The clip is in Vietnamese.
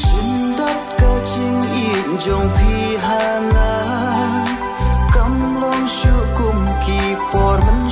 xin tất cả chính in trong phi hana cầm lòng xưa cùng kỳ por mình